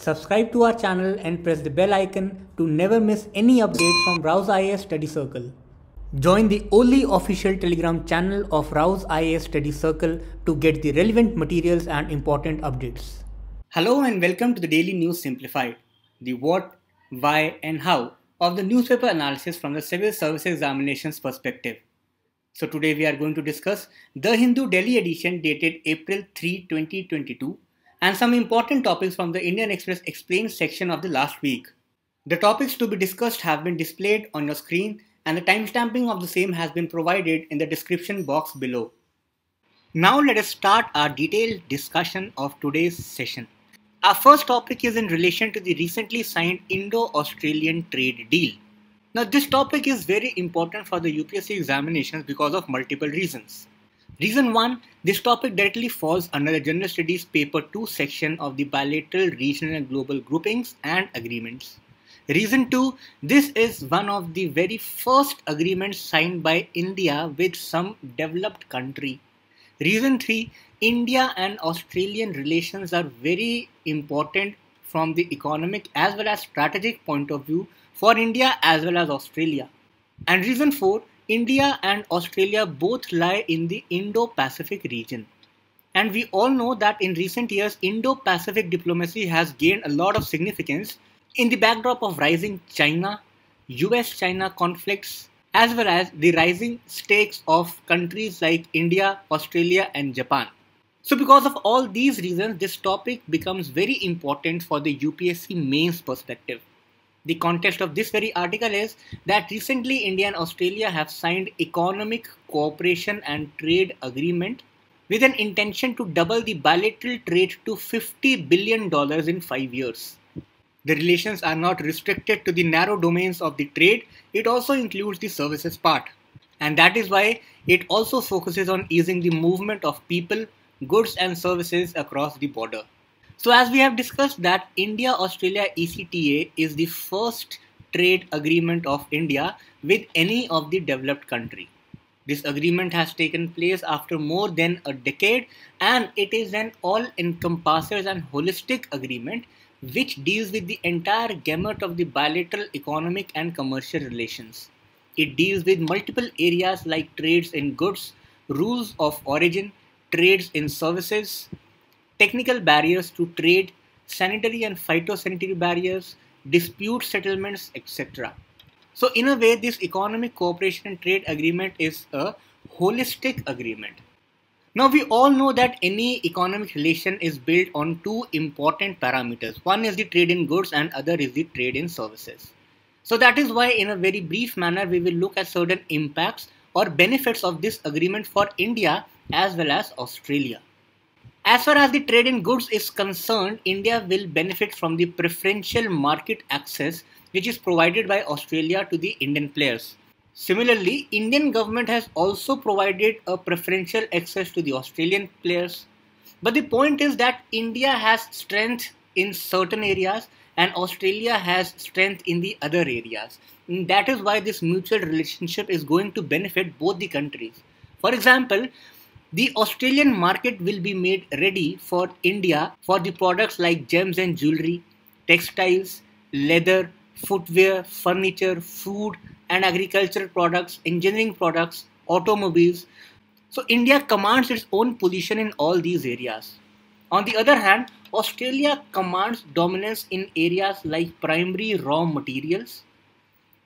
Subscribe to our channel and press the bell icon to never miss any update from Rau's IAS Study Circle. Join the only official Telegram channel of Rau's IAS Study Circle to get the relevant materials and important updates. Hello and welcome to the Daily News Simplified, the what, why, and how of the newspaper analysis from the Civil Service Examinations perspective. So today we are going to discuss the Hindu Delhi edition dated April 3, 2022 and some important topics from the Indian Express Explained section of the last week. The topics to be discussed have been displayed on your screen and the timestamping of the same has been provided in the description box below. Now let us start our detailed discussion of today's session. Our first topic is in relation to the recently signed Indo-Australian trade deal. Now this topic is very important for the UPSC examinations because of multiple reasons. Reason 1, this topic directly falls under the General Studies Paper 2 section of the Bilateral, Regional and Global Groupings and Agreements. Reason 2, this is one of the very first agreements signed by India with some developed country. Reason 3, India and Australian relations are very important from the economic as well as strategic point of view for India as well as Australia. And reason 4, India and Australia both lie in the Indo-Pacific region. And we all know that in recent years, Indo-Pacific diplomacy has gained a lot of significance in the backdrop of rising China, US-China conflicts, as well as the rising stakes of countries like India, Australia and Japan. So because of all these reasons, this topic becomes very important for the UPSC mains perspective. The context of this very article is that recently India and Australia have signed economic cooperation and trade agreement with an intention to double the bilateral trade to $50 billion in 5 years. The relations are not restricted to the narrow domains of the trade, it also includes the services part. And that is why it also focuses on easing the movement of people, goods and services across the border. So as we have discussed that India-Australia ECTA is the first trade agreement of India with any of the developed country. This agreement has taken place after more than a decade and it is an all-encompasses and holistic agreement which deals with the entire gamut of the bilateral economic and commercial relations. It deals with multiple areas like trades in goods, rules of origin, trades in services, technical barriers to trade, sanitary and phytosanitary barriers, dispute settlements, etc. So in a way, this economic cooperation and trade agreement is a holistic agreement. Now we all know that any economic relation is built on two important parameters. One is the trade in goods and other is the trade in services. So that is why in a very brief manner we will look at certain impacts or benefits of this agreement for India as well as Australia. As far as the trade in goods is concerned, India will benefit from the preferential market access which is provided by Australia to the Indian players. Similarly, Indian government has also provided a preferential access to the Australian players. But the point is that India has strength in certain areas and Australia has strength in the other areas. And that is why this mutual relationship is going to benefit both the countries. For example, the Australian market will be made ready for India for the products like gems and jewelry, textiles, leather, footwear, furniture, food and agricultural products, engineering products, automobiles. So India commands its own position in all these areas. On the other hand, Australia commands dominance in areas like primary raw materials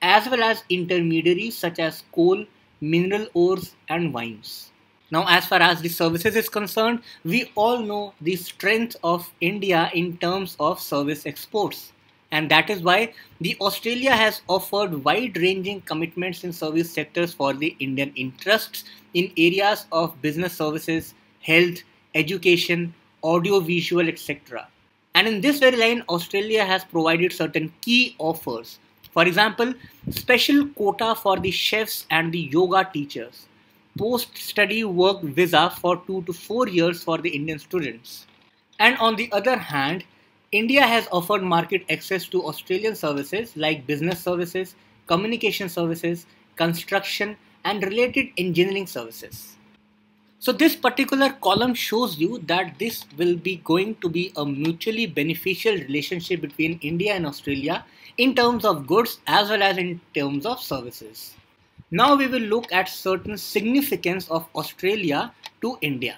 as well as intermediaries such as coal, mineral ores and wines. Now, as far as the services is concerned, we all know the strength of India in terms of service exports. And that is why the Australia has offered wide-ranging commitments in service sectors for the Indian interests in areas of business services, health, education, audiovisual, etc. And in this very line, Australia has provided certain key offers. For example, special quota for the chefs and the yoga teachers post-study work visa for two to four years for the Indian students. And on the other hand, India has offered market access to Australian services like business services, communication services, construction and related engineering services. So this particular column shows you that this will be going to be a mutually beneficial relationship between India and Australia in terms of goods as well as in terms of services. Now we will look at certain significance of Australia to India.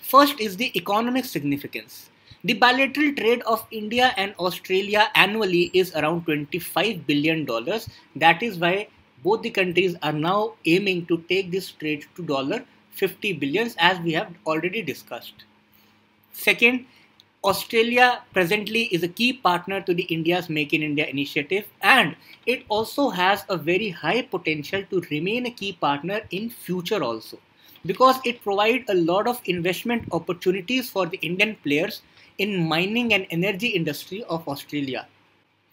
First is the economic significance. The bilateral trade of India and Australia annually is around $25 billion. That is why both the countries are now aiming to take this trade to dollar 50 billions as we have already discussed. Second, Australia presently is a key partner to the India's Make in India initiative and it also has a very high potential to remain a key partner in future also because it provides a lot of investment opportunities for the Indian players in mining and energy industry of Australia.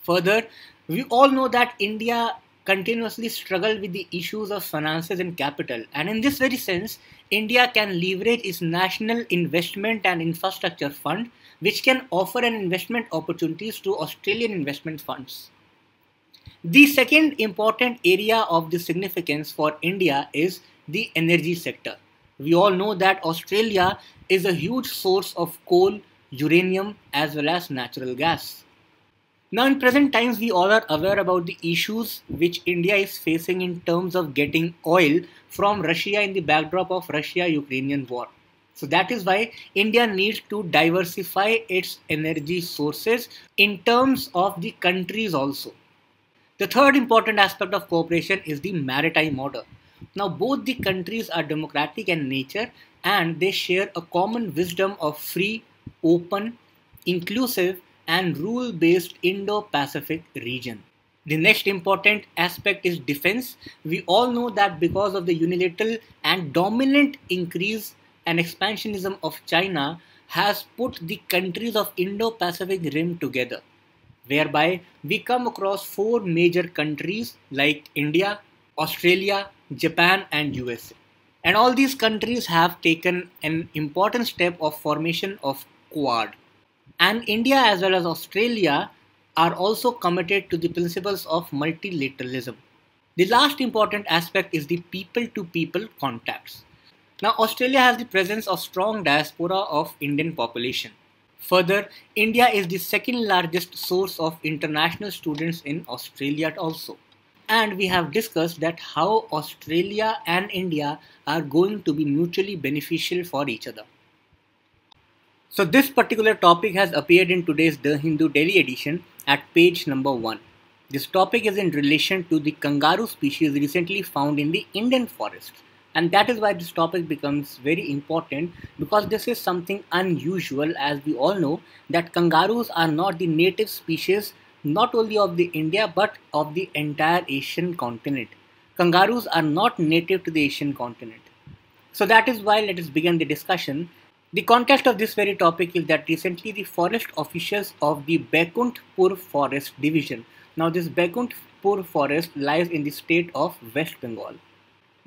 Further, we all know that India continuously struggle with the issues of finances and capital. And in this very sense, India can leverage its National Investment and Infrastructure Fund, which can offer an investment opportunities to Australian investment funds. The second important area of the significance for India is the energy sector. We all know that Australia is a huge source of coal, uranium, as well as natural gas. Now, in present times, we all are aware about the issues which India is facing in terms of getting oil from Russia in the backdrop of Russia-Ukrainian war. So that is why India needs to diversify its energy sources in terms of the countries also. The third important aspect of cooperation is the maritime order. Now both the countries are democratic in nature and they share a common wisdom of free, open, inclusive and rule-based Indo-Pacific region. The next important aspect is defense. We all know that because of the unilateral and dominant increase and expansionism of China has put the countries of Indo-Pacific rim together, whereby we come across four major countries like India, Australia, Japan and USA. And all these countries have taken an important step of formation of Quad. And India as well as Australia are also committed to the principles of multilateralism. The last important aspect is the people to people contacts. Now, Australia has the presence of strong diaspora of Indian population. Further, India is the second largest source of international students in Australia also. And we have discussed that how Australia and India are going to be mutually beneficial for each other. So this particular topic has appeared in today's The Hindu Daily edition at page number 1. This topic is in relation to the kangaroo species recently found in the Indian forests. And that is why this topic becomes very important because this is something unusual as we all know that kangaroos are not the native species not only of the India but of the entire Asian continent. Kangaroos are not native to the Asian continent. So that is why let us begin the discussion the context of this very topic is that recently the forest officials of the Baikuntpur Forest Division, now this Baikuntpur Forest lies in the state of West Bengal.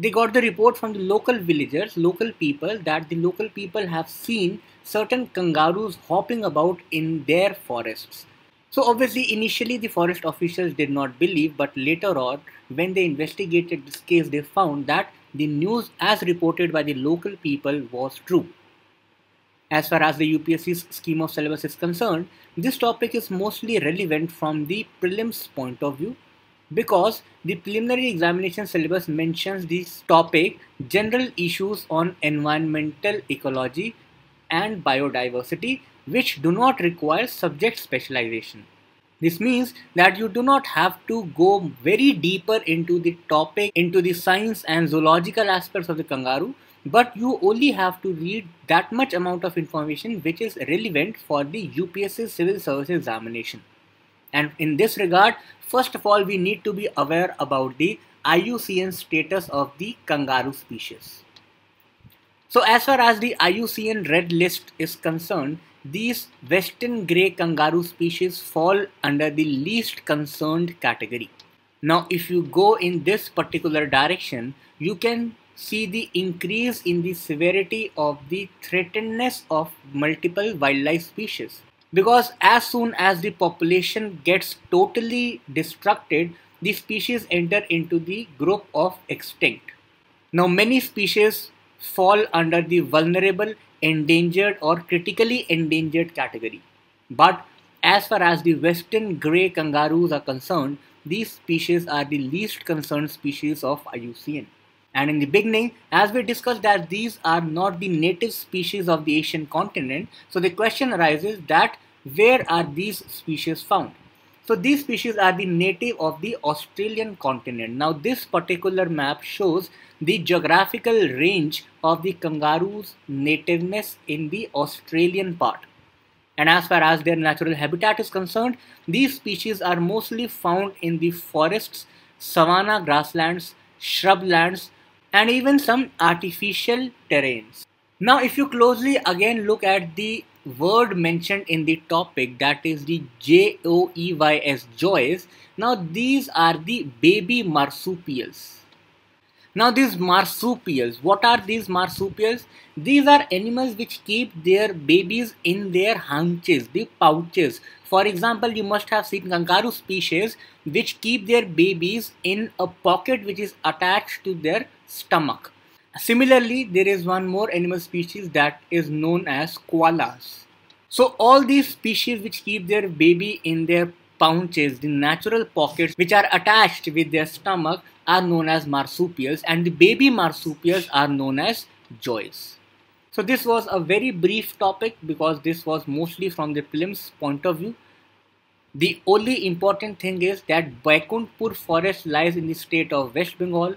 They got the report from the local villagers, local people that the local people have seen certain kangaroos hopping about in their forests. So obviously initially the forest officials did not believe but later on when they investigated this case they found that the news as reported by the local people was true. As far as the UPSC's scheme of syllabus is concerned, this topic is mostly relevant from the prelims point of view because the preliminary examination syllabus mentions this topic general issues on environmental ecology and biodiversity which do not require subject specialization. This means that you do not have to go very deeper into the topic, into the science and zoological aspects of the kangaroo, but you only have to read that much amount of information which is relevant for the UPSC civil service examination. And in this regard, first of all, we need to be aware about the IUCN status of the kangaroo species. So as far as the IUCN red list is concerned, these western grey kangaroo species fall under the least concerned category. Now if you go in this particular direction, you can see the increase in the severity of the threatenedness of multiple wildlife species. Because as soon as the population gets totally destructed, the species enter into the group of extinct. Now many species fall under the vulnerable, endangered or critically endangered category. But as far as the western grey kangaroos are concerned, these species are the least concerned species of IUCN. And in the beginning, as we discussed that these are not the native species of the Asian continent, so the question arises that where are these species found? So these species are the native of the Australian continent. Now this particular map shows the geographical range of the kangaroos nativeness in the Australian part. And as far as their natural habitat is concerned, these species are mostly found in the forests, savanna grasslands, shrublands, and even some artificial terrains. Now, if you closely again look at the word mentioned in the topic, that is the J O E Y S joeys, now these are the baby marsupials now these marsupials, what are these marsupials? These are animals which keep their babies in their hunches, the pouches. For example, you must have seen kangaroo species which keep their babies in a pocket which is attached to their stomach. Similarly, there is one more animal species that is known as koalas. So all these species which keep their baby in their pouches, the natural pockets which are attached with their stomach are known as marsupials and the baby marsupials are known as joeys. So this was a very brief topic because this was mostly from the prelims point of view. The only important thing is that Baikunthpur forest lies in the state of West Bengal.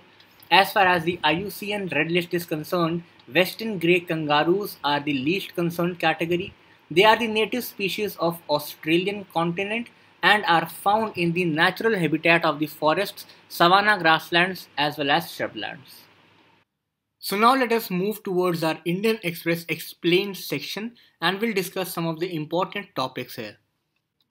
As far as the IUCN red list is concerned, western grey kangaroos are the least concerned category. They are the native species of Australian continent and are found in the natural habitat of the forests, savanna grasslands as well as shrublands. So now let us move towards our Indian Express Explained section and we'll discuss some of the important topics here.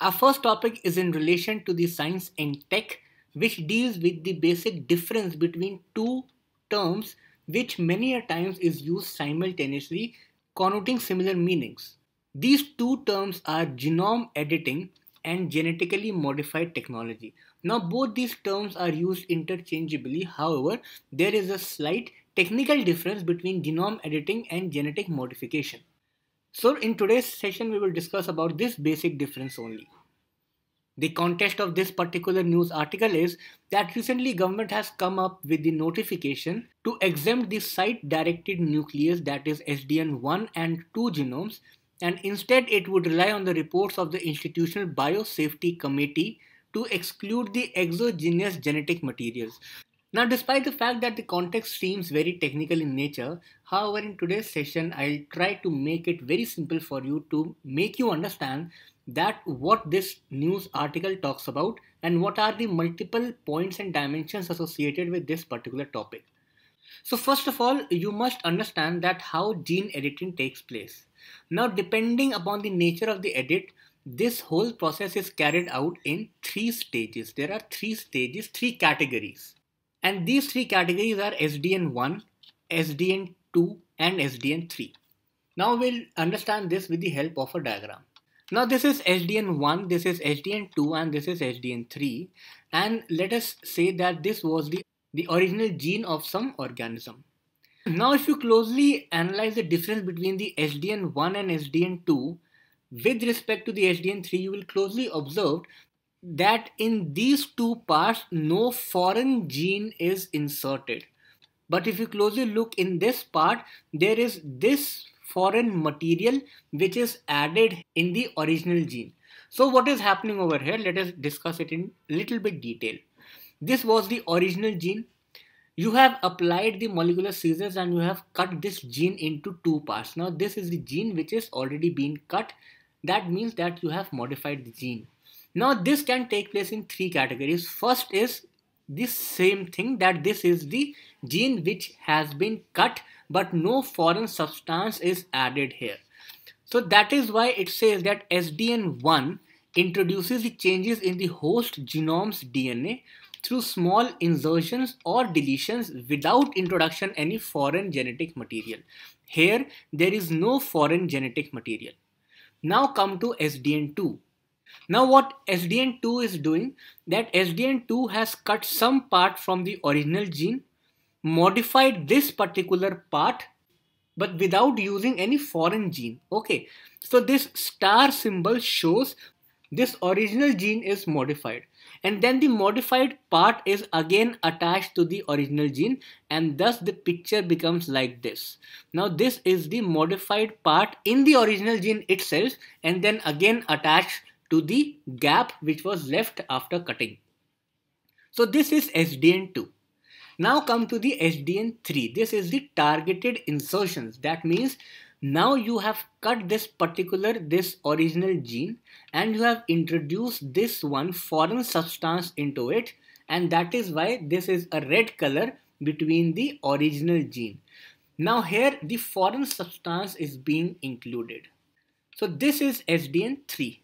Our first topic is in relation to the science and tech which deals with the basic difference between two terms which many a times is used simultaneously connoting similar meanings. These two terms are genome editing and genetically modified technology. Now, both these terms are used interchangeably. However, there is a slight technical difference between genome editing and genetic modification. So, in today's session, we will discuss about this basic difference only. The context of this particular news article is that recently government has come up with the notification to exempt the site directed nuclease that is SDN1 and 2 genomes and instead it would rely on the reports of the Institutional Biosafety Committee to exclude the exogenous genetic materials. Now, despite the fact that the context seems very technical in nature, however, in today's session, I'll try to make it very simple for you to make you understand that what this news article talks about and what are the multiple points and dimensions associated with this particular topic. So, first of all, you must understand that how gene editing takes place. Now, depending upon the nature of the edit, this whole process is carried out in three stages. There are three stages, three categories. And these three categories are SDN1, SDN2 and SDN3. Now we'll understand this with the help of a diagram. Now this is SDN1, this is SDN2 and this is SDN3 and let us say that this was the, the original gene of some organism. Now, if you closely analyze the difference between the SDN1 and SDN2 with respect to the SDN3, you will closely observe that in these two parts, no foreign gene is inserted. But if you closely look in this part, there is this foreign material which is added in the original gene. So what is happening over here? Let us discuss it in little bit detail. This was the original gene you have applied the molecular scissors and you have cut this gene into two parts. Now this is the gene which is already been cut. That means that you have modified the gene. Now this can take place in three categories. First is this same thing that this is the gene which has been cut but no foreign substance is added here. So that is why it says that SDN1 introduces the changes in the host genome's DNA through small insertions or deletions without introduction any foreign genetic material. Here there is no foreign genetic material. Now come to SDN2. Now what SDN2 is doing that SDN2 has cut some part from the original gene, modified this particular part but without using any foreign gene. Okay, so this star symbol shows this original gene is modified and then the modified part is again attached to the original gene and thus the picture becomes like this. Now this is the modified part in the original gene itself and then again attached to the gap which was left after cutting. So this is SDN2. Now come to the SDN3. This is the targeted insertions. That means now you have cut this particular this original gene and you have introduced this one foreign substance into it and that is why this is a red color between the original gene now here the foreign substance is being included so this is SDN3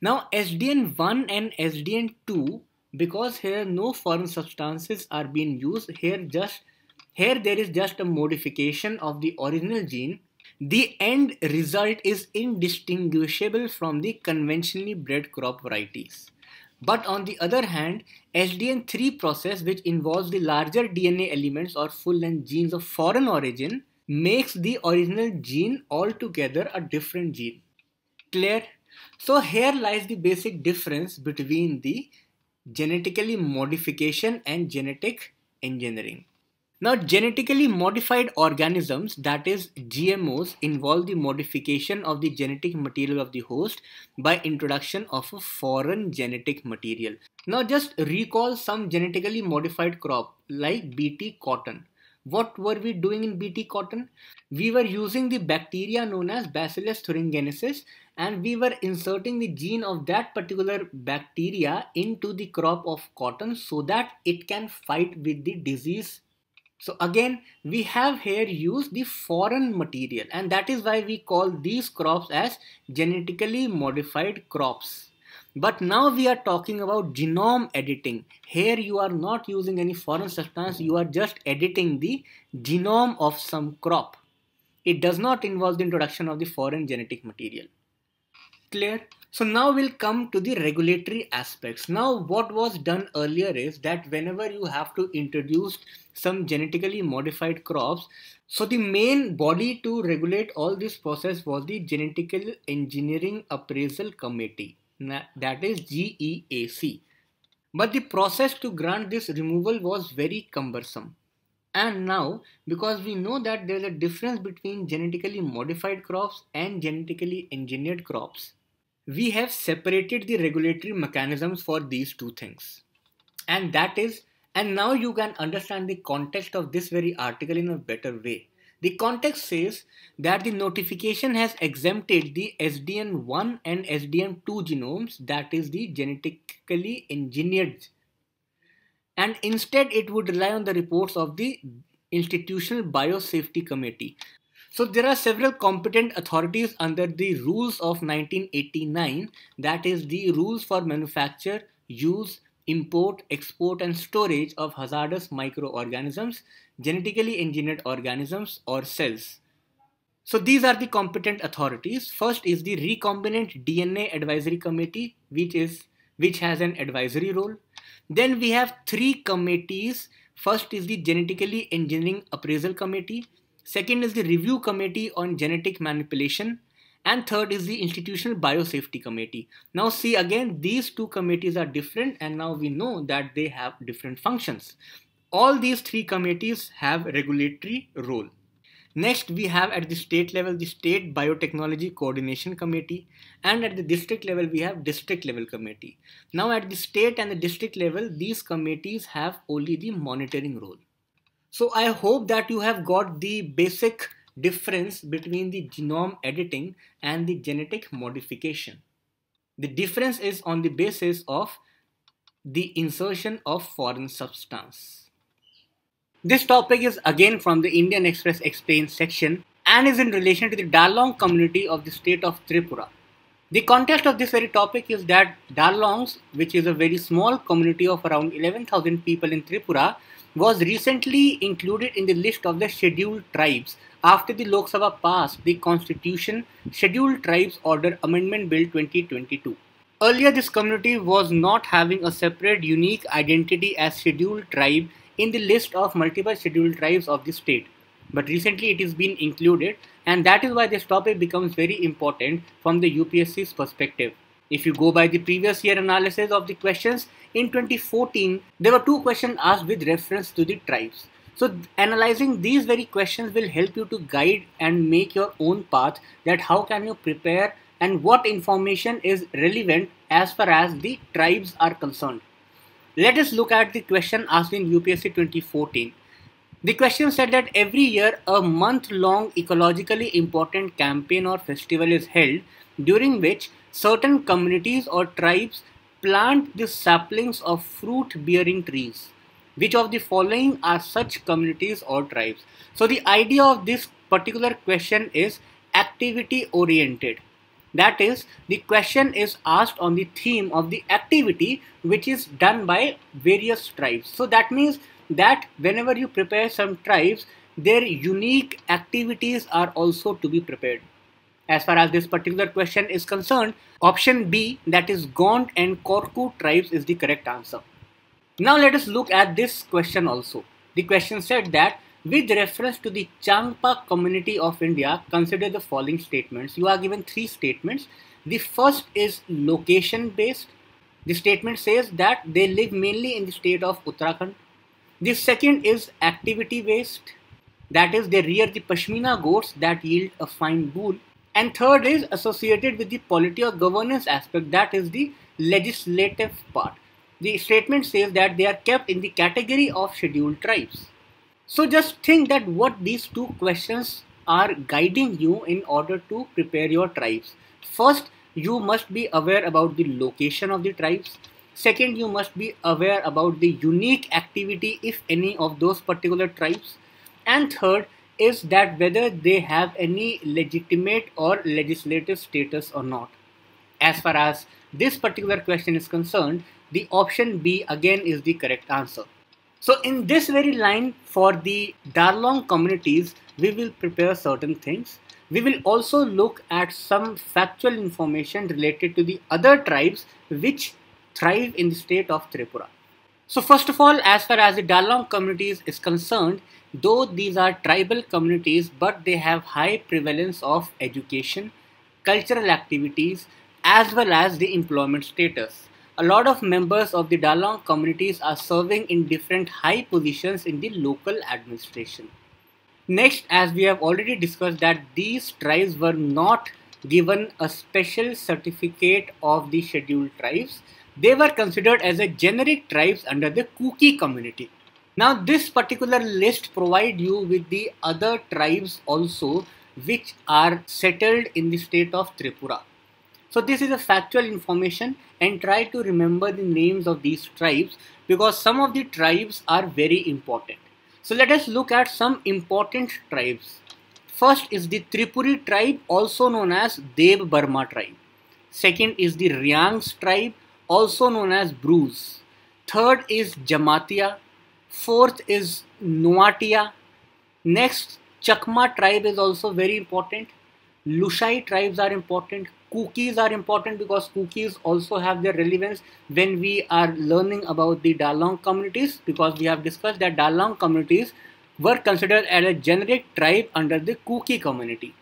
now SDN1 and SDN2 because here no foreign substances are being used here just here there is just a modification of the original gene the end result is indistinguishable from the conventionally bred crop varieties. But on the other hand, SDN3 process which involves the larger DNA elements or full-length genes of foreign origin makes the original gene altogether a different gene. Clear? So here lies the basic difference between the genetically modification and genetic engineering. Now, genetically modified organisms, that is GMOs, involve the modification of the genetic material of the host by introduction of a foreign genetic material. Now, just recall some genetically modified crop like BT cotton. What were we doing in BT cotton? We were using the bacteria known as Bacillus thuringiensis and we were inserting the gene of that particular bacteria into the crop of cotton so that it can fight with the disease so again, we have here used the foreign material and that is why we call these crops as genetically modified crops. But now we are talking about genome editing. Here you are not using any foreign substance, you are just editing the genome of some crop. It does not involve the introduction of the foreign genetic material. Clear? So now we'll come to the regulatory aspects. Now what was done earlier is that whenever you have to introduce some genetically modified crops, so the main body to regulate all this process was the Genetical Engineering Appraisal Committee, that is GEAC. But the process to grant this removal was very cumbersome. And now, because we know that there's a difference between genetically modified crops and genetically engineered crops, we have separated the regulatory mechanisms for these two things. And that is, and now you can understand the context of this very article in a better way. The context says that the notification has exempted the SDN1 and SDN2 genomes, that is the genetically engineered, and instead it would rely on the reports of the Institutional Biosafety Committee. So there are several competent authorities under the rules of 1989 that is the rules for manufacture, use, import, export and storage of hazardous microorganisms, genetically engineered organisms or cells. So these are the competent authorities. First is the Recombinant DNA Advisory Committee which is which has an advisory role. Then we have three committees. First is the Genetically Engineering Appraisal Committee Second is the Review Committee on Genetic Manipulation. And third is the Institutional Biosafety Committee. Now see again, these two committees are different and now we know that they have different functions. All these three committees have regulatory role. Next, we have at the state level the State Biotechnology Coordination Committee, and at the district level, we have District Level Committee. Now, at the state and the district level, these committees have only the monitoring role. So I hope that you have got the basic difference between the genome editing and the genetic modification. The difference is on the basis of the insertion of foreign substance. This topic is again from the Indian Express Explained section and is in relation to the Darlong community of the state of Tripura. The context of this very topic is that Darlongs, which is a very small community of around 11,000 people in Tripura, was recently included in the list of the scheduled tribes after the Lok Sabha passed the Constitution Scheduled Tribes Order Amendment Bill 2022. Earlier, this community was not having a separate unique identity as scheduled tribe in the list of multiple scheduled tribes of the state. but recently it is been included and that is why this topic becomes very important from the UPSC's perspective. If you go by the previous year analysis of the questions, in 2014, there were two questions asked with reference to the tribes. So analyzing these very questions will help you to guide and make your own path that how can you prepare and what information is relevant as far as the tribes are concerned. Let us look at the question asked in UPSC 2014. The question said that every year a month long ecologically important campaign or festival is held during which certain communities or tribes plant the saplings of fruit bearing trees. Which of the following are such communities or tribes? So the idea of this particular question is activity oriented. That is, the question is asked on the theme of the activity which is done by various tribes. So that means that whenever you prepare some tribes, their unique activities are also to be prepared. As far as this particular question is concerned, option B that is Gond and Korku tribes is the correct answer. Now let us look at this question also. The question said that with reference to the Changpa community of India, consider the following statements. You are given three statements. The first is location based. The statement says that they live mainly in the state of Uttarakhand. The second is activity based. That is, they rear the Pashmina goats that yield a fine wool. And third is associated with the polity or governance aspect. That is the legislative part. The statement says that they are kept in the category of scheduled tribes. So just think that what these two questions are guiding you in order to prepare your tribes. First, you must be aware about the location of the tribes. Second, you must be aware about the unique activity, if any, of those particular tribes. And third is that whether they have any legitimate or legislative status or not. As far as this particular question is concerned, the option B again is the correct answer. So in this very line for the Darlong communities, we will prepare certain things. We will also look at some factual information related to the other tribes which thrive in the state of Tripura. So first of all, as far as the Darlong communities is concerned, though these are tribal communities, but they have high prevalence of education, cultural activities, as well as the employment status a lot of members of the Darlong communities are serving in different high positions in the local administration. Next, as we have already discussed that these tribes were not given a special certificate of the scheduled tribes, they were considered as a generic tribes under the Kuki community. Now this particular list provide you with the other tribes also which are settled in the state of Tripura. So this is a factual information and try to remember the names of these tribes because some of the tribes are very important. So let us look at some important tribes. First is the Tripuri tribe also known as Debbarma tribe. Second is the Reangs tribe also known as Brus. Third is Jamatia. Fourth is Noatia. Next Chakma tribe is also very important. Lushai tribes are important. Kukis are important because Kukis also have their relevance when we are learning about the Darlong communities because we have discussed that Darlong communities were considered as a generic tribe under the Kuki community.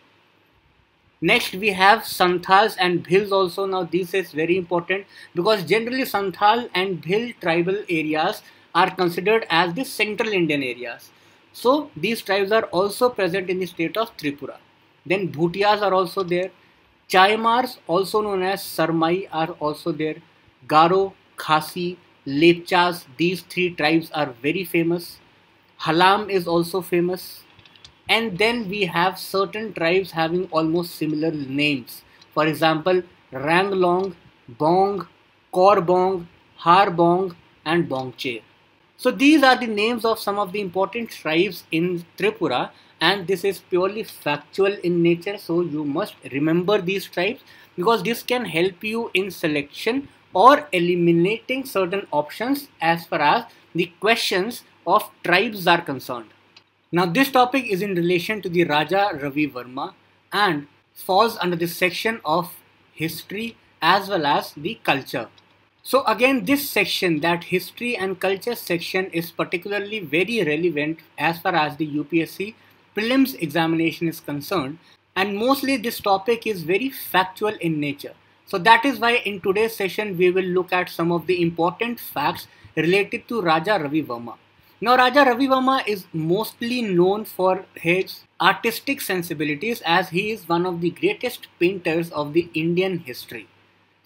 Next we have Santhals and Bhils also now this is very important because generally Santhal and Bhil tribal areas are considered as the central Indian areas. So these tribes are also present in the state of Tripura. Then Bhutias are also there. Chaimars, also known as Sarmai, are also there. Garo, Khasi, Lepchas, these three tribes are very famous. Halam is also famous. And then we have certain tribes having almost similar names. For example, Ranglong, Bong, Korbong, Harbong, and Bongche. So these are the names of some of the important tribes in Tripura and this is purely factual in nature so you must remember these tribes because this can help you in selection or eliminating certain options as far as the questions of tribes are concerned. Now this topic is in relation to the Raja Ravi Varma and falls under the section of history as well as the culture. So again this section that history and culture section is particularly very relevant as far as the UPSC prelims examination is concerned and mostly this topic is very factual in nature. So that is why in today's session we will look at some of the important facts related to Raja Ravi Varma. Now Raja Ravi Varma is mostly known for his artistic sensibilities as he is one of the greatest painters of the Indian history.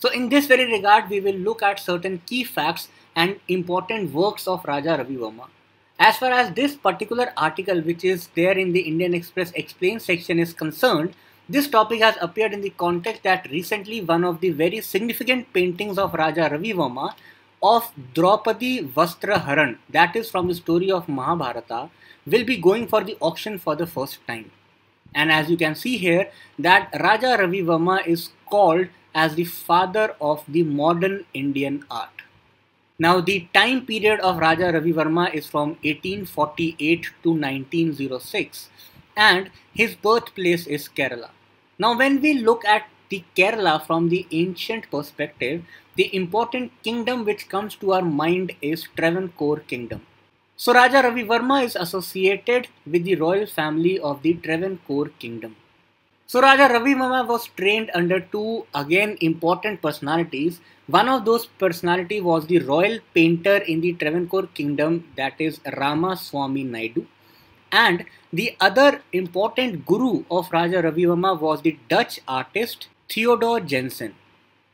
So in this very regard we will look at certain key facts and important works of Raja Ravi Varma. As far as this particular article which is there in the Indian Express Explain section is concerned, this topic has appeared in the context that recently one of the very significant paintings of Raja Ravi Varma of Draupadi Vastra Haran, that is from the story of Mahabharata, will be going for the auction for the first time. And as you can see here, that Raja Ravi Varma is called as the father of the modern Indian art. Now the time period of Raja Ravi Varma is from 1848 to 1906 and his birthplace is Kerala. Now when we look at the Kerala from the ancient perspective, the important kingdom which comes to our mind is Travancore kingdom. So Raja Ravi Varma is associated with the royal family of the Travancore kingdom. So Raja Ravi Varma was trained under two again important personalities one of those personality was the royal painter in the Travancore kingdom that is Rama Swami Naidu and the other important guru of Raja Ravi Varma was the Dutch artist Theodore Jensen.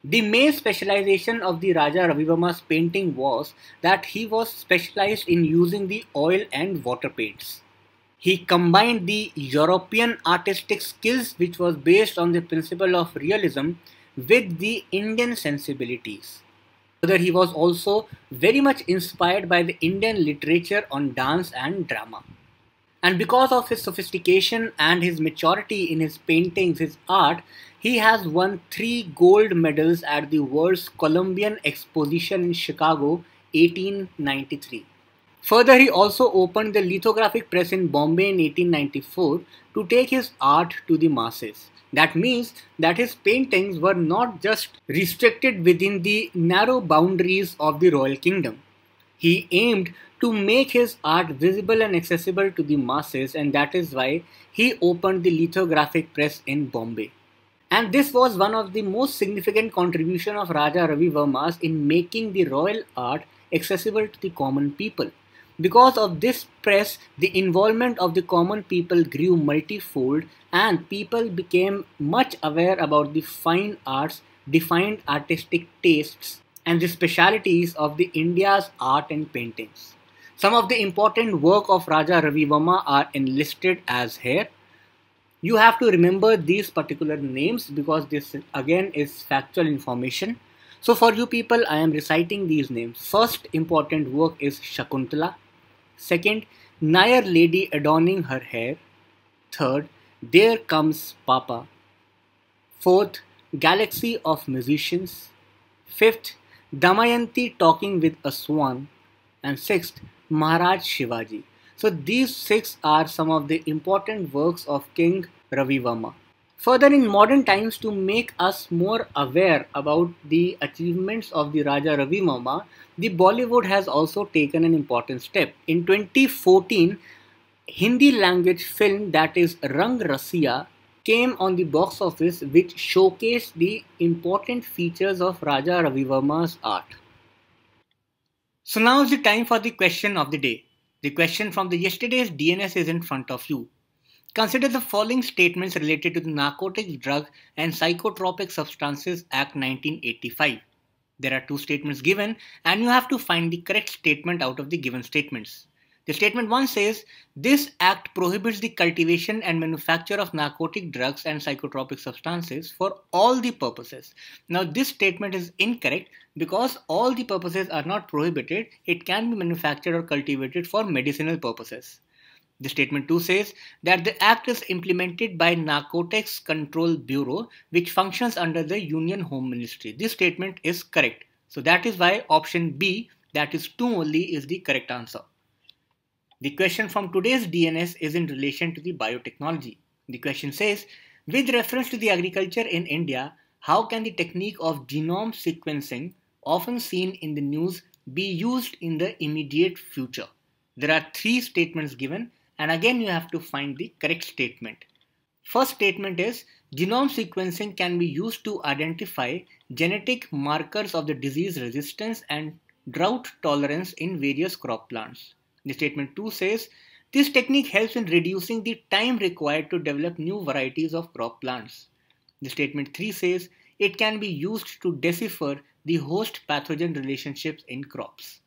The main specialization of the Raja Ravi Varma's painting was that he was specialized in using the oil and water paints. He combined the European artistic skills which was based on the principle of realism with the Indian sensibilities. Further, he was also very much inspired by the Indian literature on dance and drama. And because of his sophistication and his maturity in his paintings, his art, he has won three gold medals at the World's Columbian Exposition in Chicago 1893. Further, he also opened the lithographic press in Bombay in 1894 to take his art to the masses. That means that his paintings were not just restricted within the narrow boundaries of the royal kingdom. He aimed to make his art visible and accessible to the masses and that is why he opened the lithographic press in Bombay. And this was one of the most significant contribution of Raja Ravi Varma's in making the royal art accessible to the common people. Because of this press, the involvement of the common people grew multifold and people became much aware about the fine arts, defined artistic tastes and the specialities of the India's art and paintings. Some of the important work of Raja Ravi Varma are enlisted as here. You have to remember these particular names because this again is factual information. So for you people, I am reciting these names. First important work is Shakuntala. Second, Nayar lady adorning her hair. Third, There Comes Papa. Fourth, Galaxy of Musicians. Fifth, Damayanti talking with a swan. And sixth, Maharaj Shivaji. So these six are some of the important works of King Ravi. Further, in modern times, to make us more aware about the achievements of the Raja Ravi Varma, the Bollywood has also taken an important step. In 2014, Hindi language film that is Rang Rasiya came on the box office which showcased the important features of Raja Ravi Varma's art. So now is the time for the question of the day. The question from the yesterday's DNS is in front of you. Consider the following statements related to the Narcotics, Drug and Psychotropic Substances Act 1985. There are two statements given and you have to find the correct statement out of the given statements. The statement 1 says, This act prohibits the cultivation and manufacture of narcotic drugs and psychotropic substances for all the purposes. Now this statement is incorrect because all the purposes are not prohibited. It can be manufactured or cultivated for medicinal purposes. The statement 2 says that the act is implemented by Narcotics Control Bureau which functions under the Union Home Ministry. This statement is correct. So that is why option B that is 2 only is the correct answer. The question from today's DNS is in relation to the biotechnology. The question says with reference to the agriculture in India, how can the technique of genome sequencing often seen in the news be used in the immediate future? There are three statements given and again you have to find the correct statement. First statement is genome sequencing can be used to identify genetic markers of the disease resistance and drought tolerance in various crop plants. The statement 2 says this technique helps in reducing the time required to develop new varieties of crop plants. The statement 3 says it can be used to decipher the host pathogen relationships in crops.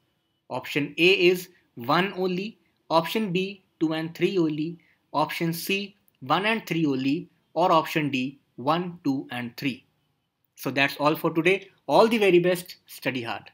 Option A is 1 only, option B 2 and 3 only, option C 1 and 3 only, or option D 1, 2 and 3. So that's all for today. All the very best. Study hard.